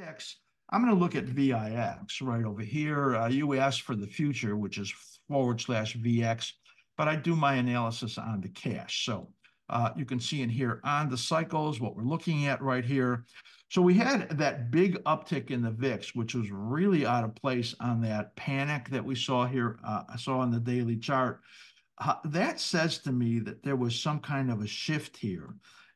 VIX, I'm going to look at VIX right over here. Uh, you asked for the future, which is forward slash VX, but I do my analysis on the cash. So uh, you can see in here on the cycles what we're looking at right here. So we had that big uptick in the VIX, which was really out of place on that panic that we saw here, uh, I saw on the daily chart. Uh, that says to me that there was some kind of a shift here.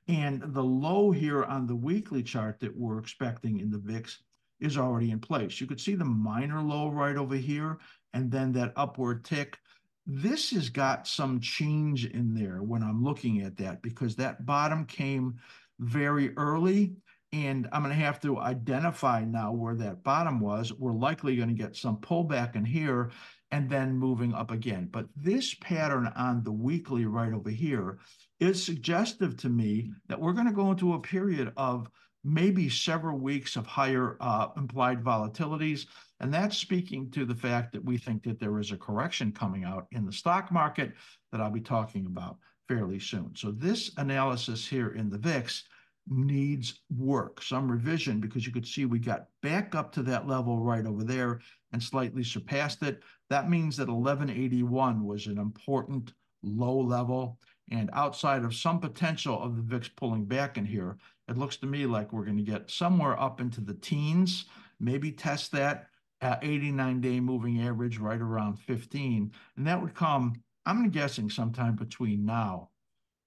And the low here on the weekly chart that we're expecting in the VIX is already in place. You could see the minor low right over here, and then that upward tick. This has got some change in there when I'm looking at that because that bottom came very early and I'm going to have to identify now where that bottom was. We're likely going to get some pullback in here and then moving up again. But this pattern on the weekly right over here is suggestive to me that we're going to go into a period of maybe several weeks of higher uh, implied volatilities. And that's speaking to the fact that we think that there is a correction coming out in the stock market that I'll be talking about fairly soon. So this analysis here in the VIX needs work, some revision, because you could see we got back up to that level right over there and slightly surpassed it. That means that 1181 was an important low level. And outside of some potential of the VIX pulling back in here, it looks to me like we're going to get somewhere up into the teens, maybe test that 89 day moving average right around 15. And that would come, I'm guessing, sometime between now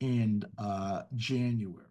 and uh, January.